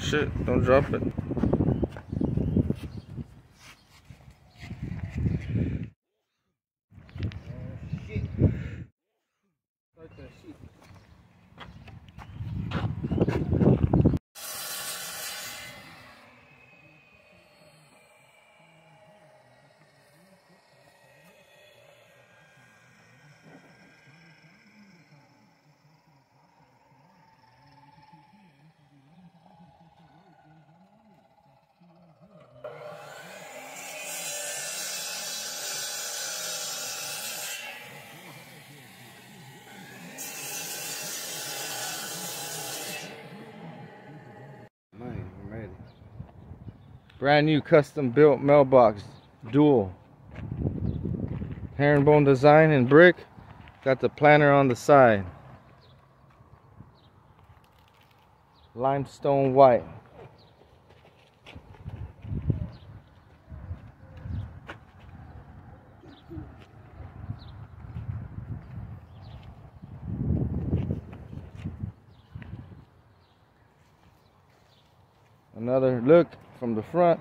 shit, don't drop it. Man, Brand new custom built mailbox, dual. Herringbone design in brick. Got the planter on the side. Limestone white. Another look from the front.